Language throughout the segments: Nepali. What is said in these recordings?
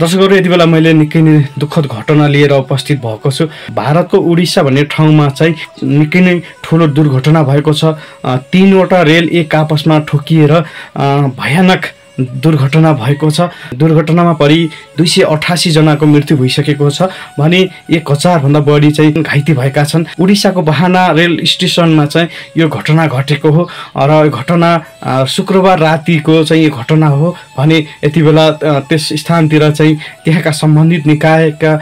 दर्शकहरू यति बेला मैले निकै नै दुःखद घटना लिएर उपस्थित भएको छु। भारतको उडिसा भन्ने ठाउँमा चाहिँ निकै नै ठुलो दुर्घटना भएको छ। तिनवटा रेल एक आपसमा ठोकिएर भयानक दुर्घटना भएको छ। दुर्घटनामा परि दुई सय अठासीजनाको मृत्यु भइसकेको छ भने एक हजारभन्दा बढी चाहिँ घाइते भएका छन्। उडिसाको बहाना रेल स्टेसनमा चाहिँ यो घटना घटेको हो र घटना शुक्रबार रातिको चाहिँ यो घटना हो भने यति बेला त्यस स्थानतिर चाहिँ त्यहाँका सम्बन्धित निकायका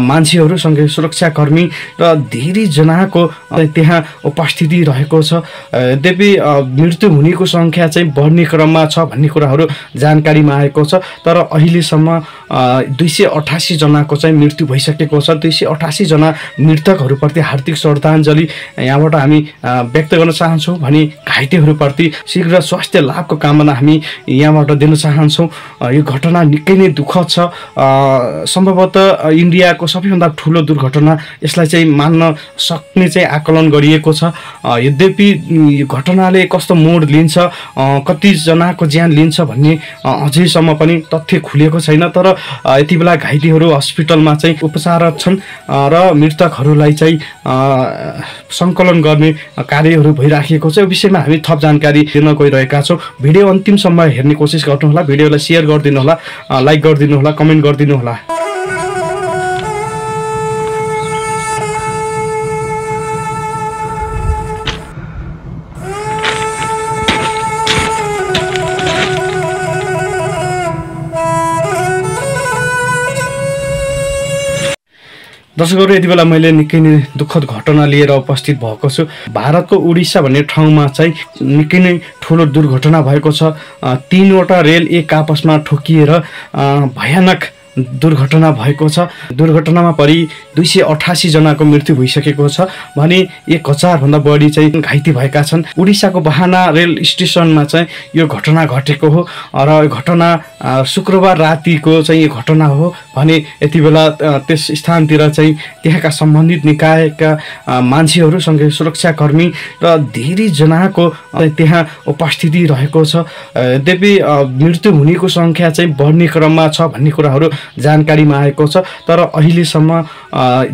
मान्छेहरूसँगै सुरक्षाकर्मी र धेरैजनाको त्यहाँ उपस्थिति रहेको छ। यद्यपि मृत्यु हुनेको सङ्ख्या चाहिँ बढ्ने क्रममा छ भन्ने कुराहरू जानकारीमा आएको छ। तर अहिलेसम्म दुई सय अठासीजनाको चाहिँ मृत्यु भइसकेको छ। दुई सय अठासीजना मृतकहरूप्रति हार्दिक श्रद्धाञ्जली यहाँबाट हामी व्यक्त गर्न चाहन्छौँ। भने घाइतेहरूप्रति शीघ्र स्वास्थ्य लाभको कामना हामी यहाँबाट दिन चाहन्छौँ। यो घटना निकै नै दुःखद छ। सम्भवतः इन्डियाको सबैभन्दा ठुलो दुर्घटना यसलाई चाहिँ मान्न सक्ने चाहिँ आकलन गरिएको छ। यद्यपि यो घटनाले कस्तो मोड लिन्छ कतिजनाको ज्यान लिन्छ भन्ने अझैसम्म पनि तथ्य खुलेको छैन। तर यति बेला घाइतेहरू हस्पिटलमा चाहिँ उपचाररत छन् र मृतकहरूलाई चाहिँ सङ्कलन गर्ने कार्यहरू भइराखेको छ। यो विषयमा हामी थप जानकारी दिन गइरहेका छौँ। भिडियो अन्तिमसम्म हेर्ने कोसिस गर्नुहोला। भिडियोलाई सेयर गरिदिनु होला अ, लाइक गरिदिनु होला कमेन्ट गरिदिनु दर्शकहरू यति बेला मैले निकै नै दुःखद घटना लिएर उपस्थित भएको छु। भारतको उडिसा भन्ने ठाउँमा चाहिँ निकै नै ठुलो दुर्घटना भएको छ। तिनवटा रेल एक आपसमा ठोकिएर भयानक दुर्घटना भएको छ। दुर्घटनामा परि दुई सय अठासीजनाको मृत्यु भइसकेको छ भने एक हजारभन्दा बढी चाहिँ घाइते भएका छन्। उडिसाको बहाना रेल स्टेसनमा चाहिँ यो घटना घटेको हो। र घटना शुक्रबार रातिको चाहिँ यो घटना हो। भने यति बेला त्यस स्थानतिर चाहिँ त्यहाँका सम्बन्धित निकायका अ, मान्छेहरूसँगै सुरक्षाकर्मी र धेरैजनाको त्यहाँ उपस्थिति रहेको छ। यद्यपि मृत्यु हुनेको सङ्ख्या चाहिँ बढ्ने क्रममा छ भन्ने कुराहरू जानकारीमा आएको छ तर अहिलेसम्म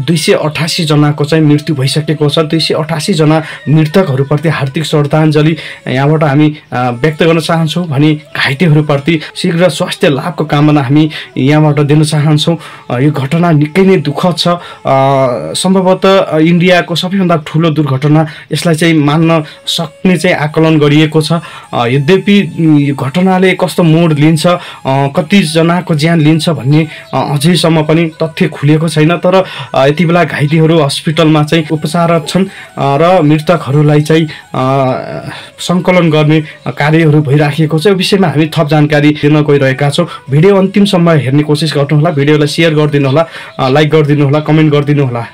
दुई सय अठासीजनाको चाहिँ मृत्यु भइसकेको छ। दुई सय अठासीजना मृतकहरूप्रति हार्दिक श्रद्धाञ्जली यहाँबाट हामी व्यक्त गर्न चाहन्छौँ भने घाइतेहरूप्रति शीघ्र स्वास्थ्य लाभको कामना हामी यहाँबाट दिन चाहन्छौँ। अ, यो घटना निकै नै दुःखद छ। सम्भवतः इन्डियाको सबैभन्दा ठुलो दुर्घटना यसलाई चाहिँ मान्न सक्ने चाहिँ आकलन गरिएको छ। यद्यपि यो घटनाले कस्तो मोड लिन्छ कतिजनाको ज्यान लिन्छ भन्ने अझैसम्म पनि तथ्य खुलेको छैन। तर यति बेला घाइतेहरू हस्पिटलमा चाहिँ उपचाररत छन् र मृतकहरूलाई चाहिँ सङ्कलन गर्ने कार्यहरू भइराखेको छ। यो विषयमा हामी थप जानकारी दिन गइरहेका छौँ। भिडियो अन्तिमसम्म हेर्ने कोसिस गर्नुहोला। भिडियोलाई सेयर गरिदिनु होला लाइक गरिदिनु होला कमेन्ट गरिदिनु होला।